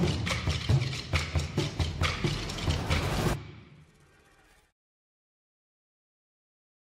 you